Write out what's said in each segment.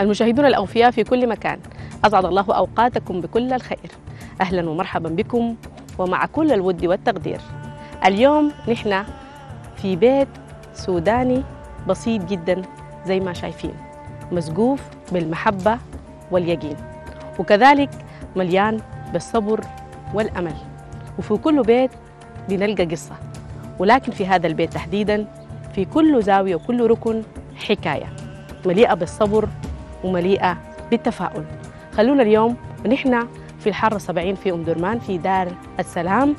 المشاهدون الأوفياء في كل مكان. أسعد الله أوقاتكم بكل الخير. أهلا ومرحبا بكم ومع كل الود والتقدير. اليوم نحن في بيت سوداني بسيط جدا زي ما شايفين مسقوف بالمحبة واليقين وكذلك مليان بالصبر والأمل. وفي كل بيت بنلقى قصة ولكن في هذا البيت تحديدا في كل زاوية وكل ركن حكاية مليئة بالصبر ومليئة بالتفاؤل. خلونا اليوم ونحن في الحارة 70 في أم درمان في دار السلام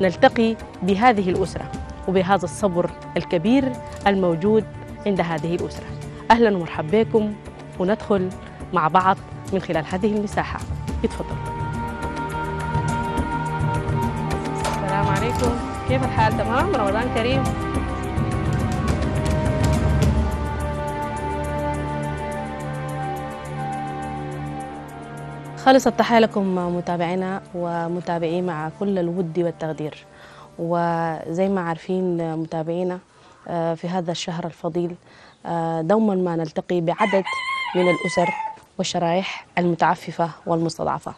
نلتقي بهذه الأسرة وبهذا الصبر الكبير الموجود عند هذه الأسرة. أهلا ومرحبا بكم وندخل مع بعض من خلال هذه المساحة. اتفضلوا السلام عليكم. كيف الحال؟ تمام؟ رمضان كريم. خالص التحية لكم متابعينا ومتابعي مع كل الود والتقدير. وزي ما عارفين متابعينا آه، في هذا الشهر الفضيل آه، دوما ما نلتقي بعدد من الأسر والشرائح المتعففة والمستضعفة.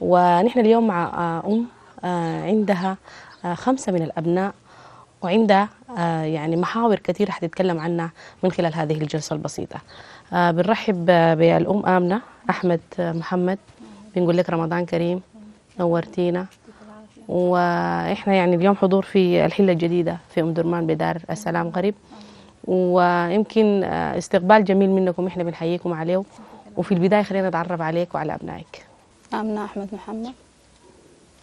ونحن اليوم مع آه، أم عندها خمسة من الأبناء وعندها يعني محاور كثيرة حتتكلم عنها من خلال هذه الجلسة البسيطة. بنرحب بالأم آمنة أحمد محمد بنقول لك رمضان كريم نورتينا. وإحنا يعني اليوم حضور في الحلة الجديدة في أم درمان بدار السلام قريب. ويمكن آه، استقبال جميل منكم إحنا بنحييكم عليه. وفي البداية خلينا نتعرف عليك وعلى أبنائك. آمنة أحمد محمد.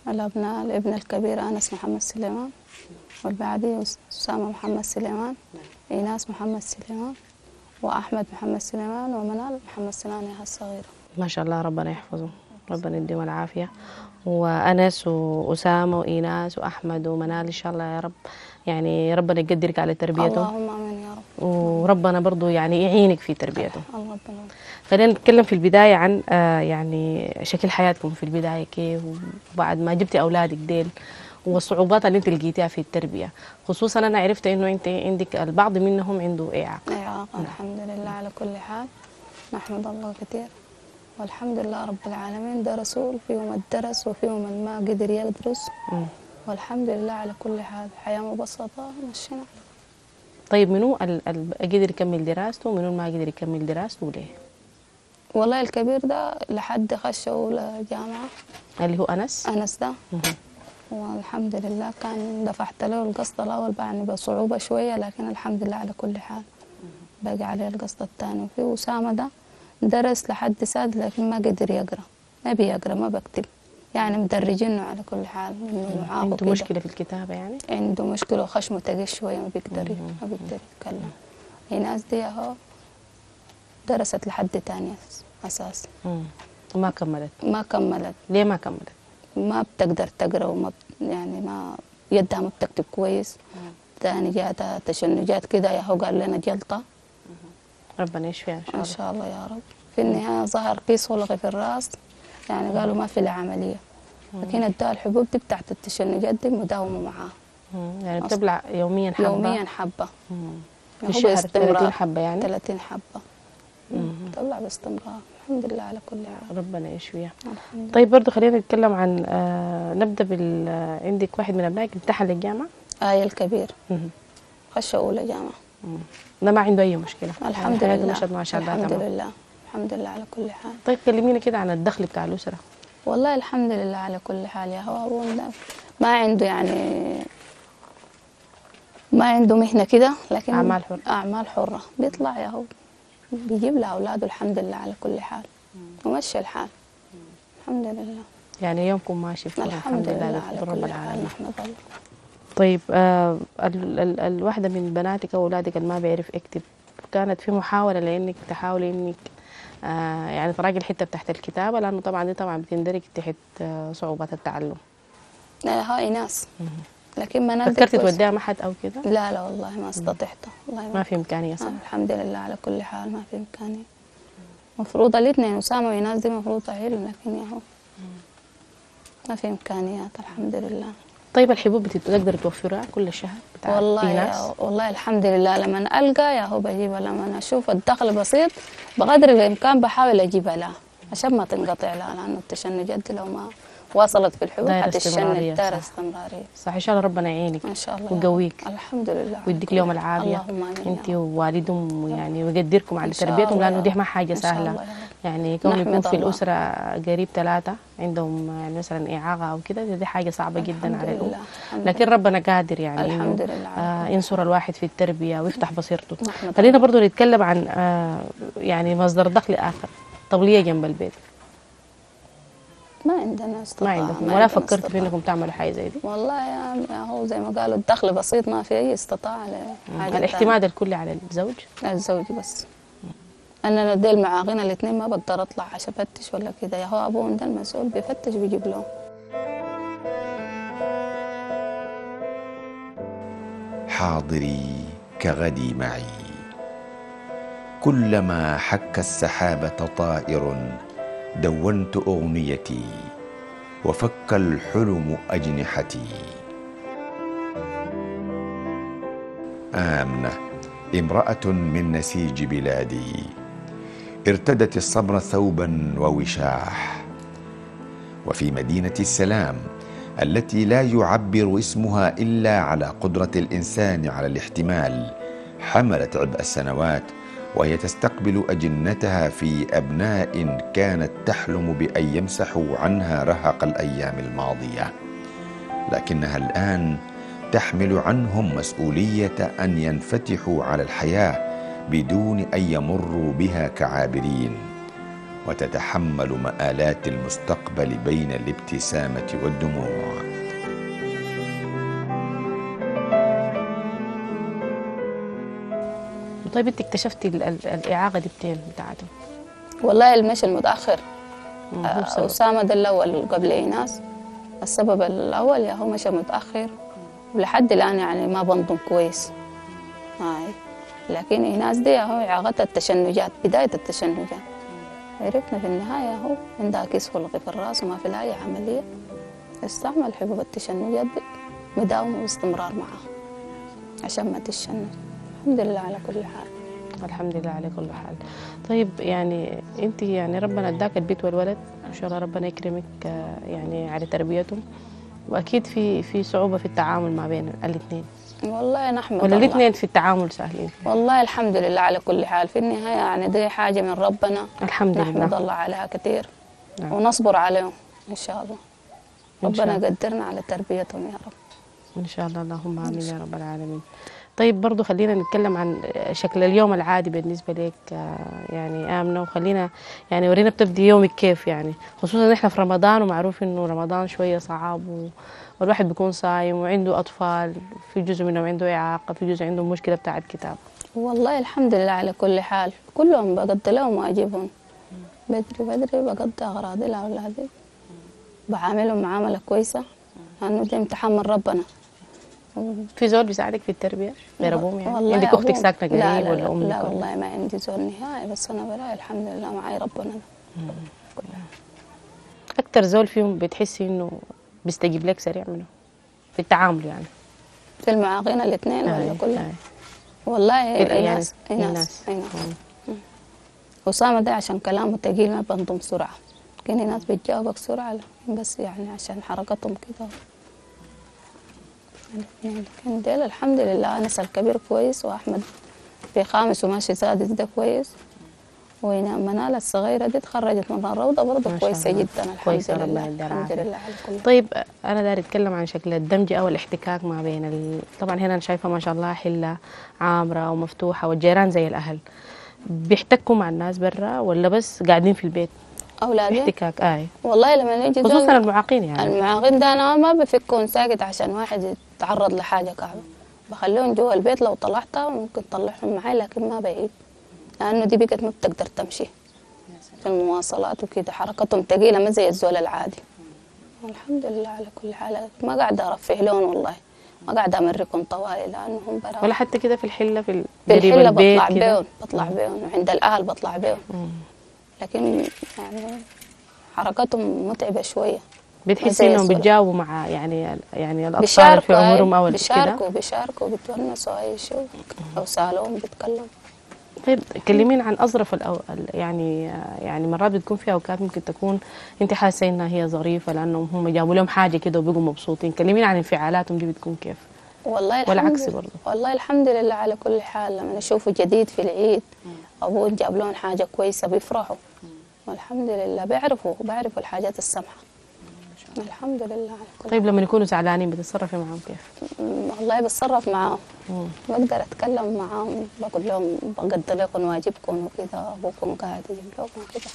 الأبناء الابن الكبير أنس محمد سليمان. والبعدي أسامة محمد سليمان. إيناس محمد سليمان. وأحمد محمد سليمان. ومنال محمد سليمان الصغيرة ما شاء الله ربنا يحفظهم. ربنا يديهم العافيه وأنس وأسامة وإيناس وأحمد ومنال إن شاء الله يا رب. يعني ربنا يقدرك على تربيتهم اللهم آمين يا رب. وربنا برضو يعني يعينك في تربيتهم الله خلينا نتكلم في البداية عن آه، يعني شكل حياتكم في البداية كيف وبعد ما جبتي أولادك ديل والصعوبات اللي انت لقيتيها في التربية. خصوصا أنا عرفت إنه انت عندك البعض منهم عنده إعاقة. إعاقة الحمد لله على كل حال. نحمد الله كثير. والحمد لله رب العالمين. درسوا فيهم الدرس وفيهم اللي ما قدر يدرس. مم. والحمد لله على كل حال. حياة مبسطة مشينا طيب منو ال- ال- قدر يكمل دراسته ومنو ما قدر يكمل دراسته وليه؟ والله الكبير ده لحد خش أولى جامعة. اللي هو أنس؟ أنس ده. مهم. والحمد لله كان دفعت له القسط الأول يعني بصعوبة شوية لكن الحمد لله على كل حال. باقي عليه القسط الثاني. وفي أسامة ده درس لحد ساد لكن ما قدر يقرأ ما بيقرأ ما بكتب. يعني مدرجينه على كل حال إنه معاق عنده. مشكلة في الكتابة يعني؟ عنده مشكلة وخشمه تقش شوية ما بيقدر ما بيقدر يتكلم. الناس دي أهو درست لحد تاني أساس. مم. وما كملت؟ ما كملت. ليه ما كملت؟ ما بتقدر تقرأ وما ب- يعني ما يدها ما بتكتب كويس. تاني جاتها تشنجات كده يا هو قال لنا جلطة. ربنا يشفيها إن شاء الله. شاء الله يا رب. في النهاية ظهر كيس صلغي في الرأس. يعني قالوا ما في له عملية. لكن ادها الحبوب دي بتاعت التشنجات دي مداومة معاه. يعني بتبلع يوميا حبة؟ يوميا. هو في الشهر باستمرار. 30 حبة يعني؟ 30 حبة. تطلع باستمرار. الحمد لله على كل حال. ربنا يشفيها. طيب برضو خلينا نتكلم عن آه نبدأ بال آه، عندك واحد من أبنائك امتحن للجامعة؟ آية الكبير. خش أولى جامعة. مم. ده ما عنده أي مشكلة. الحمد لله. مشت الحمد تمام. لله. الحمد لله على كل حال. طيب كلمينا كده عن الدخل بتاع الأسرة. والله الحمد لله على كل حال يا هو ما عنده يعني ما عنده مهنة كده لكن أعمال حرة. أعمال حرة. بيطلع يا هو. بيجيب لأولاده الحمد لله على كل حال. ومشي الحال. الحمد لله. يعني يومكم ماشي بخير الحمد لله على بفضل رب العالمين. نحمد الله طيب آه ال ال الواحدة من بناتك أو أولادك اللي ما بيعرف يكتب كانت في محاولة لإنك تحاولي إنك آه يعني تراجعي الحتة بتاعت الكتابة لأنه طبعا دي طبعا بتندرج تحت آه صعوبات التعلم. لا هاي ناس. لكن ما كويس. توديها معهد أو كده؟ لا لا والله ما استطعت. والله ما في إمكانية صح. آه الحمد لله على كل حال ما في إمكانية. مفروض الاثنين أسامة وإيناس دي مفروض عيل لكن يا هو. ما في إمكانيات الحمد لله. طيب الحبوب بتت- تقدر توفرها كل شهر بتاع والله يا والله الحمد لله لما ألقى يا هو بجيبها لما أشوف الدخل بسيط بقدر الإمكان بحاول أجيبها لها عشان ما تنقطع لها لأنه التشنجات دي لو ما وصلت في الحبوب حتشنج استمرارية، دايرة صح. إن شاء الله ربنا يعينك إن شاء الله ويقويك. الحمد لله ويديك حال. العافية أنت. ووالدهم يعني ويقدركم على تربيتهم لأنه دي. ما حاجة سهلة. يعني كون يكون في. الأسرة قريب ثلاثة عندهم يعني مثلا إعاقة أو كده دي حاجة صعبة جدا على. الحمد لكن ربنا قادر يعني الحمد لله آه ينصر الواحد في التربية ويفتح بصيرته. خلينا برضو نتكلم عن آه يعني مصدر دخل آخر طبلية جنب البيت. ما عندنا ما استطاعة عندكم ما ولا عندنا فكرتوا في. إنكم تعملوا حاجة زي دي؟ والله يا يا هو زي ما قالوا الدخل بسيط ما في أي استطاعة لحاجة الاعتماد الكلي على الزوج؟ الزوج بس. أنا دي المعاقين الاثنين ما بقدر أطلع عشان أفتش ولا كده. يا هو ابوهم ده المسؤول بيفتش بيجيب لهم. حاضري كغدي معي. كلما حك السحابة طائر دونت أغنيتي وفك الحلم أجنحتي. آمنة امرأة من نسيج بلادي. ارتدت الصبر ثوبا ووشاح. وفي مدينة السلام التي لا يعبر اسمها إلا على قدرة الإنسان على الاحتمال حملت عبء السنوات وهي تستقبل أجنتها في أبناء كانت تحلم بأن يمسحوا عنها رهق الأيام الماضية. لكنها الآن تحمل عنهم مسؤولية أن ينفتحوا على الحياة بدون أن يمروا بها كعابرين وتتحمل مآلات المستقبل بين الابتسامة والدموع. طيب انت اكتشفتي ال- ال- الإعاقة دي بتين بتاعته والله المشي المتأخر. أسامة ده الأول قبل ايناس السبب الأول ياهو مشى متأخر. ولحد الآن يعني ما بنضم كويس. هاي. لكن ايناس دي هو اعاقتها التشنجات بداية التشنجات. عرفنا في النهاية هو عندها كيس خلقي في الرأس وما في لها اي عملية. استعمل حبوب التشنجات دي مداومه واستمرار معها عشان ما تتشنج الحمد لله على كل حال. الحمد لله على كل حال. طيب يعني انت يعني ربنا اداك البيت والولد إن شاء الله ربنا يكرمك آه، يعني على تربيتهم. وأكيد في في صعوبة في التعامل ما بين الاثنين والله نحمد ولا الله. الاثنين في التعامل سهلين؟ والله الحمد لله على كل حال. في النهاية يعني دي حاجة من ربنا. الحمد نحمد لله الله عليها كثير نعم. ونصبر عليهم إن شاء الله. إن ربنا الله. يقدرنا على تربيتهم يا رب. إن شاء الله. اللهم آمين يا رب العالمين. طيب برضو خلينا نتكلم عن شكل اليوم العادي بالنسبة لك آه، يعني آمنة. وخلينا يعني ورينا بتبدي يومك كيف يعني. خصوصا ان إحنا في رمضان ومعروف إنه رمضان شوية صعب و- والواحد بيكون صايم وعنده أطفال في جزء منهم عنده إعاقة في جزء عنده مشكلة بتاعت كتاب والله الحمد لله على كل حال. كلهم بقضي لهم واجبهم. بدري بدري بقضي أغراضي لأولادي بعاملهم معاملة كويسة. لأنه دي امتحان من ربنا. في زول بيساعدك في التربية؟ غير ابوهم يعني. والله عندك أبوهم- ساكنة لا قريب لا ولا لا, أمك لا والله ما عندي زول نهائي. بس أنا براي الحمد لله معي ربنا. أكتر زول فيهم بتحسي إنه بيستجيب لك سريع منه. في التعامل يعني. في المعاقين الاثنين ولا كلهم. والله الناس. إيناس أسامة ده عشان كلامه تقيل ما بنضم بسرعة لكن ناس بتجاوبك بسرعة لكن بس يعني عشان حركتهم كده. يعني لكن ديل الحمد لله. أنس الكبير كويس وأحمد في خامس وماشي سادس ده كويس. منال الصغيرة دي تخرجت من الروضة ما برضه الله. جدا الحمد كويسة، ربنا لله. يديها. طيب أنا داير أتكلم عن شكل الدمج أو الاحتكاك ما بين ال... طبعا هنا أنا شايفة ما شاء الله حلة عامرة ومفتوحة والجيران زي الأهل. بيحتكوا مع الناس برا ولا بس قاعدين في البيت؟ أولادي؟ احتكاك آي. والله لما يجي خصوصا المعاقين يعني. المعاقين ده أنا ما بفكهم ساكت عشان واحد يتعرض لحاجة كعبه بخليهم جوا البيت لو طلعتها ممكن طلعهم معي لكن ما بعيد لأنه دي بقت ما بتقدر تمشي في المواصلات وكده. حركتهم ثقيله ما زي الزول العادي. الحمد لله على كل حال. ما قاعدة ارفه لهم والله. ما قاعدة أمركم طوالي لأنهم برا ولا حتى كده في الحلة في ال- في قريب الحله البيت بطلع بيهم بطلع بيهم. وعند الأهل بطلع بيهم. لكن يعني حركتهم متعبة شوية. بتحس زي إنهم الصغير. بيتجاوبوا مع يعني يعني الأطفال في عمرهم اول كده؟ بيشاركوا بيشاركوا بيتونسوا أي شيء. لو سألوهم بيتكلموا. طيب كلمين عن أظرف الأو... ال- يعني يعني مرات بتكون في أوقات ممكن تكون انت حاسة إنها هي ظريفة لانهم هم جابوا لهم حاجة كده وبقوا مبسوطين. كلمين عن انفعالاتهم دي بتكون كيف؟ والله والعكس الحمد برضه. والله الحمد لله على كل حال. لما يشوفوا جديد في العيد أبوه جاب لهم حاجة كويسة بيفرحوا. والحمد لله. بيعرفوا بيعرفوا الحاجات السمحة. الحمد لله على كل طيب لما يكونوا زعلانين بتتصرفي معهم كيف؟ والله بتصرف معاهم. بقدر أتكلم معاهم بقول لهم بقدر لكم واجبكم وكذا أبوكم قاعد يجيب لكم كذا.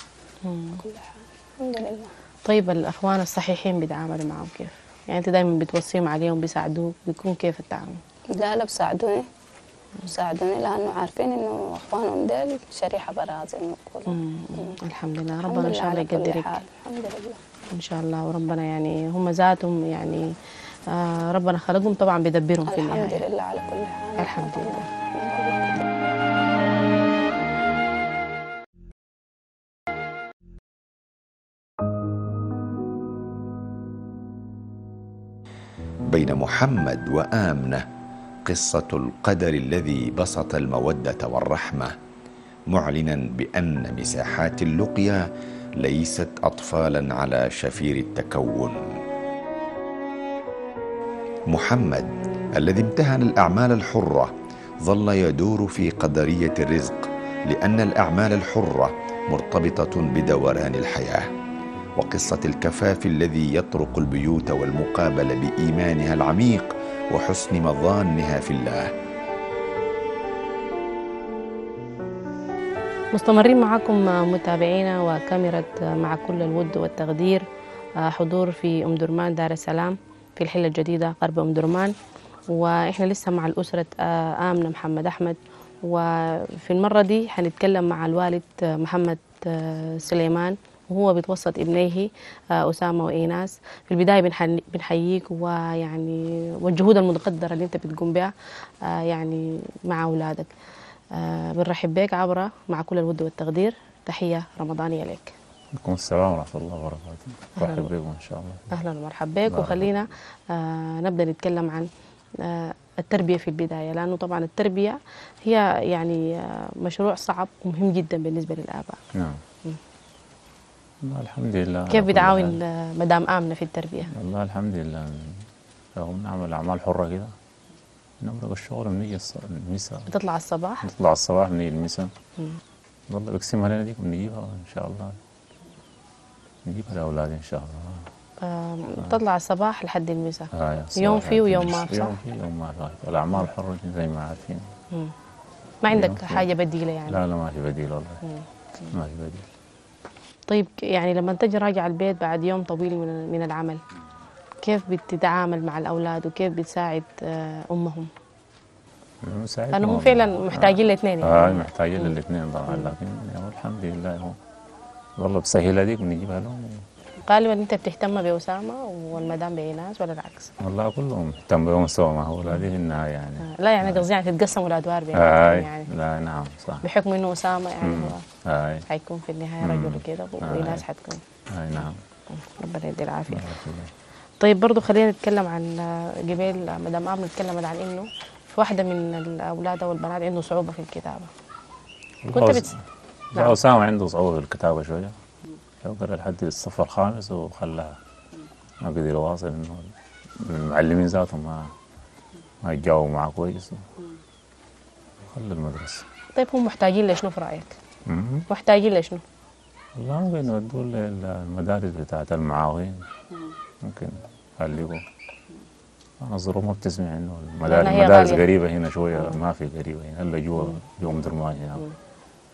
كل حال. الحمد لله. طيب الأخوان الصحيحين بيتعاملوا معهم كيف؟ يعني أنت دائما بتوصيهم عليهم بيساعدوك بيكون كيف التعامل؟ لا لا بساعدوني. بساعدوني لأنه عارفين إنه إخوانهم ديل شريحة برا زي ما. الحمد لله. الحمد ربنا إن شاء الله يقدرك. الحمد لله. إن شاء الله. وربنا يعني هم ذاتهم يعني آه ربنا خلقهم طبعا بيدبرهم في الحمد النهايه لله على كل حال. الحمد لله. بين محمد وآمنة. قصة القدر الذي بسط المودة والرحمة معلنا بأن مساحات اللقيا ليست اطفالا على شفير التكون. محمد الذي امتهن الأعمال الحرة ظل يدور في قدرية الرزق لأن الأعمال الحرة مرتبطة بدوران الحياة. وقصة الكفاف الذي يطرق البيوت والمقابله بإيمانها العميق وحسن مظانها في الله. مستمرين معكم متابعينا وكاميرا مع كل الود والتقدير حضور في أم درمان دار السلام في الحلة الجديدة قرب أم درمان. وإحنا لسه مع الأسرة آمنة محمد أحمد. وفي المرة دي حنتكلم مع الوالد محمد سليمان. وهو بيتوسط ابنيه أسامة وإيناس. في البداية بنحن- بنحييك ويعني والجهود المتقدرة اللي أنت بتقوم بها آه، يعني مع أولادك. آه، بنرحب بك عبر مع كل الود والتقدير. تحية رمضانية لك. عليكم السلام ورحمة الله وبركاته. أهلاً. مرحبا بكم إن شاء الله. أهلا ومرحبا بك. وخلينا آه، نبدأ نتكلم عن آه، التربية في البداية. لأنه طبعا التربية هي يعني آه، مشروع صعب ومهم جدا بالنسبة للآباء. نعم. والله الحمد لله كيف بتعاون مدام آمنة في التربية؟ والله الحمد لله. لو نعمل أعمال حرة كده. نمرق الشغل بنيجي المساء بتطلع الصباح؟ نطلع الصباح بنيجي المساء. والله بقسمها لنا ديك ونجيبها إن شاء الله. نجيبها لأولادي إن شاء الله. آه، بتطلع الصباح لحد المساء آه يوم فيه ويوم. ما، صح؟ يوم فيه يوم ما صح. الأعمال الحرة دي زي ما عارفين. ما عندك. حاجة بديلة يعني؟ لا لا ما في بديل والله. ما في بديل. طيب يعني لما تجي راجع البيت بعد يوم طويل من من العمل كيف بتتعامل مع الأولاد وكيف بتساعد آه، أمهم؟ المساعد لانهم ما- فعلا محتاجين الاثنين آه محتاجين للاثنين طبعا لكن يعني الحمد لله هو والله بسهل هذيك ونجيبها لهم غالبا أنت بتهتم بأسامة والمدام بايناس ولا العكس؟ والله كلهم تم بهم سوا ما هو هذه في النهاية يعني. آه، لا يعني قصدي يعني تتقسموا الادوار بينكم آه يعني. لا نعم صح. بحكم إنه أسامة يعني. هو حيكون في النهاية. رجل وكده آه. وايناس حتكون آه نعم ربنا يدي العافية. طيب برضو خلينا نتكلم عن آه، مدام امنه اتكلمت عن إنه في واحدة من الأولاد أو البنات عنده صعوبة في الكتابة كنت بتس... نعم. أسامة عنده صعوبة في الكتابة شوية لو قرأ لحد الصف الخامس وخلاها ما قدر يواصل إنه المعلمين ذاتهم ما ما يتجاوبوا معاه كويس خلى المدرسة طيب هم محتاجين لشنو في رأيك؟ محتاجين لشنو؟ والله ممكن يودوا المدارس بتاعت المعاوين. ممكن أنا الظروف ما بتسمع إنه المدارس, المدارس. قريبة هنا شوية ما في قريبة هنا. إلا جوا جوا أم درمان هنا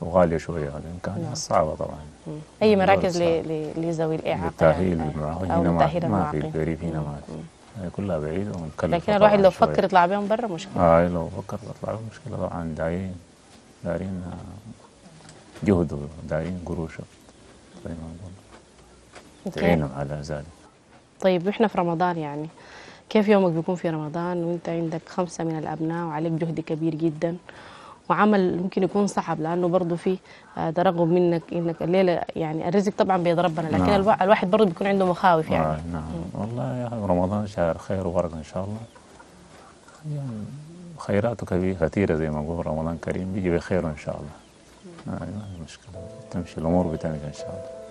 وغالية شوية الإمكانيات صعبة طبعا. مم. أي مراكز. لذوي الاعاقه يعني. المعاون أو هنا ما, ما في المعاقين قريب هنا ما في. كلها بعيدة ومكلفة لكن الواحد لو. فكر يطلع بهم برا مشكلة. آه لو فكر تطلع مشكلة طبعا. دايرين دايرين آه، جهد ودايرين قروش. زي ما نقول. تعينهم على ذلك. طيب إحنا في رمضان يعني. كيف يومك بيكون في رمضان؟ وإنت عندك خمسة من الأبناء وعليك جهد كبير جدا. وعمل ممكن يكون صعب لأنه برضه في آه، ترغب منك إنك الليلة يعني الرزق طبعا بيد ربنا لكن نعم. الوا- الواحد برضه بيكون عنده مخاوف يعني. آه نعم. والله يا رمضان شهر خير وبركة إن شاء الله. يعني خيراته كثيرة زي ما نقول رمضان كريم بيجي بخير إن شاء الله. في مشكلة. تمشي الأمور بتمشي إن شاء الله.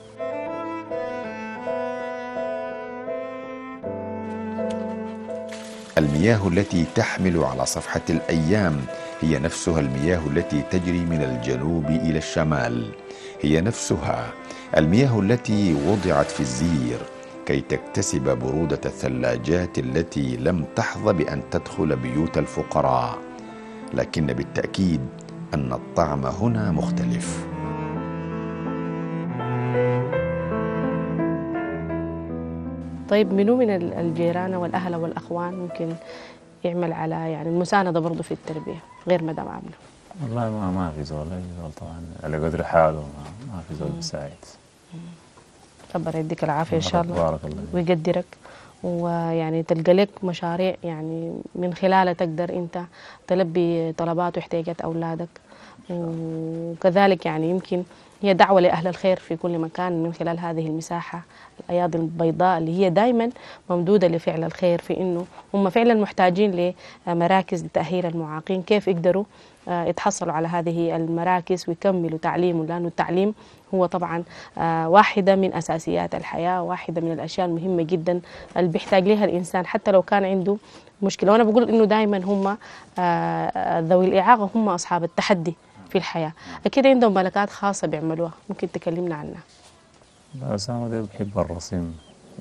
المياه التي تحمل على صفحة الأيام هي نفسها المياه التي تجري من الجنوب إلى الشمال. هي نفسها المياه التي وضعت في الزير كي تكتسب برودة الثلاجات التي لم تحظى بأن تدخل بيوت الفقراء. لكن بالتأكيد أن الطعم هنا مختلف. طيب منو من ال- الجيران والأهل والأخوان ممكن يعمل على يعني المساندة برضه في التربية غير مدام عاملة؟ والله ما ما في زول أي زول طبعا على قدر حاله ما, ما في زول بيساعد. ربنا يديك العافية إن شاء الله. بارك الله فيك. ويقدرك. ويعني تلقى لك مشاريع يعني من خلالها تقدر انت تلبي طلبات واحتياجات أولادك. وكذلك يعني يمكن هي دعوة لأهل الخير في كل مكان من خلال هذه المساحة الأيادي البيضاء اللي هي دائما ممدودة لفعل الخير في إنه هم فعلا محتاجين لمراكز لتأهيل المعاقين كيف يقدروا يتحصلوا على هذه المراكز ويكملوا تعليمهم لأنه التعليم هو طبعا آه، واحدة من أساسيات الحياة واحدة من الأشياء المهمة جدا اللي بيحتاج لها الإنسان. حتى لو كان عنده مشكلة وأنا بقول إنه دائما هم آه، ذوي الإعاقة هم أصحاب التحدي في الحياة. أكيد عندهم ملكات خاصة بيعملوها. ممكن تكلمنا عنها. أسامة ده بحب الرسم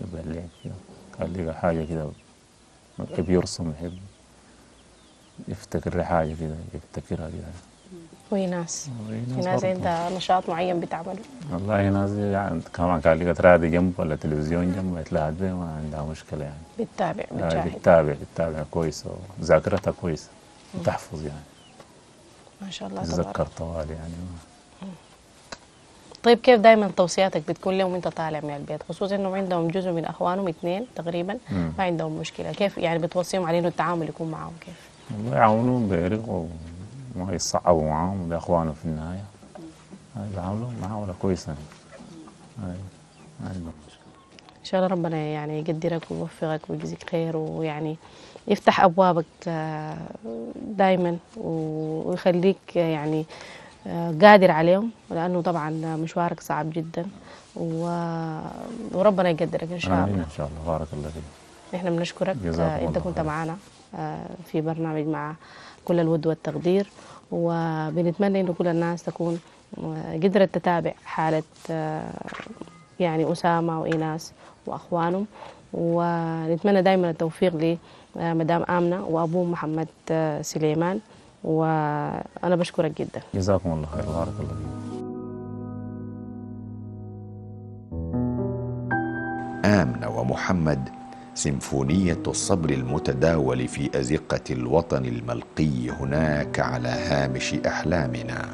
يبقى اللعب كده. كان لقى حاجة كده يحب يرسم يحب. يفتكر حاجة كده يفتكرها كده. في ناس. عندها نشاط معين بتعمله. والله ناس يعني كمان كان لقت رادي جنب ولا تلفزيون جنب يتلاعب به ما عندها مشكلة يعني. بتتابع آه، بتشاهد. بتتابع بتتابع كويس وذاكرتها كويسة. بتحفظ يعني. ما شاء الله تتذكر تبارك طوال يعني. طيب كيف دائما توصياتك بتكون لهم وانت طالع من البيت؟ خصوصا إنهم عندهم جزء من أخوانهم اثنين تقريبا مم. ما عندهم مشكلة. كيف يعني بتوصيهم على إنه التعامل يكون معهم كيف؟ والله يعاونون بيرق وما يصعبوا معاهم ده في النهاية. هاي معاملة كويسة. هاي ما عندهم إن شاء الله ربنا يعني يقدرك ويوفقك ويجزيك خير ويعني يفتح أبوابك دائما ويخليك يعني آه، قادر عليهم. لأنه طبعا مشوارك صعب جدا و- وربنا يقدرك إن شاء الله. إن شاء الله. بارك الله فيك. إحنا بنشكرك آه، انت الله كنت. معنا. آه، في برنامج مع كل الود والتقدير وبنتمنى إنه كل الناس تكون آه، قدرت تتابع حالة آه، يعني أسامة وإيناس وأخوانهم ونتمنى دائما التوفيق لمدام آمنة وأبوه محمد آه، سليمان وأنا بشكرك جدا. جزاكم الله خير بارك الله فيك. آمنة ومحمد سيمفونية الصبر المتداول في أزقة الوطن الملقي هناك على هامش أحلامنا.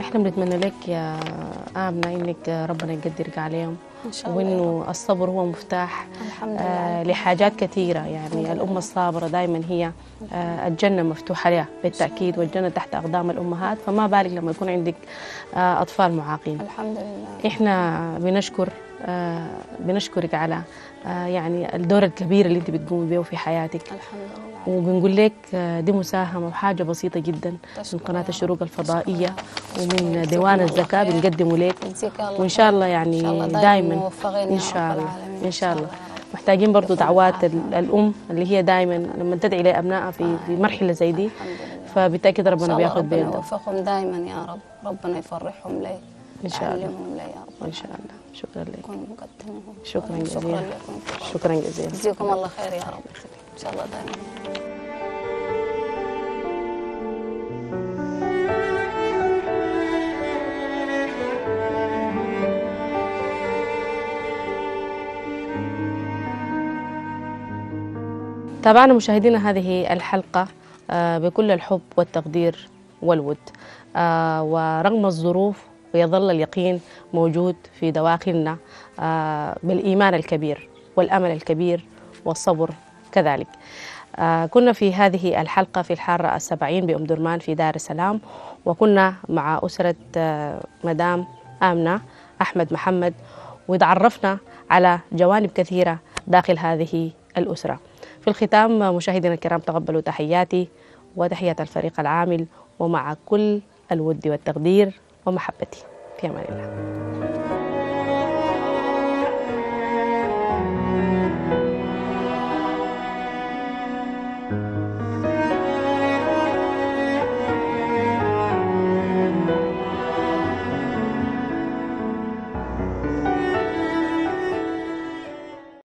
إحنا بنتمنى لك يا آمنة إنك ربنا يقدرك عليهم إن شاء الله وإنه الصبر هو مفتاح الحمد لله. آه لحاجات كثيرة يعني. الأمة الصابرة دائما هي آه الجنة مفتوحة لها بالتأكيد والجنة تحت أقدام الأمهات فما بالك لما يكون عندك آه أطفال معاقين الحمد لله إحنا بنشكر آه بنشكرك على يعني الدور الكبير اللي أنت بتقومي به في حياتك الحمد لله وبنقول لك دي مساهمة وحاجة بسيطة جدا من يا الشروق تشكر. ومن ديوان خير. بنقدمه لك وإن شاء الله. يعني دائما رب شاء الله. إن شاء الله. محتاجين برضو دعوات العافية. ال- الأم اللي هي دائما لما تدعي لأبنائها في في مرحلة زي دي. إن ربنا بياخذ ربنا بيده يوفقهم دائما يا رب. ربنا يفرحهم لي إن شاء الله. لي يا رب. إن شاء الله. شكرا لك. شكراً جزيلاً. شكرا جزيلا. يجزيكم الله خير يا رب. إن شاء الله دائما تابعنا مشاهدينا هذه الحلقة آه، بكل الحب والتقدير والود. آه، ورغم الظروف ويظل اليقين موجود في دواخلنا آه، بالإيمان الكبير والأمل الكبير والصبر كذلك. كنا في هذه الحلقة في الحارة السبعين بأم درمان في دار السلام وكنا مع أسرة مدام آمنة أحمد محمد وتعرفنا على جوانب كثيرة داخل هذه الأسرة. في الختام مشاهدينا الكرام تقبلوا تحياتي وتحيات الفريق العامل ومع كل الود والتقدير ومحبتي في أمان الله.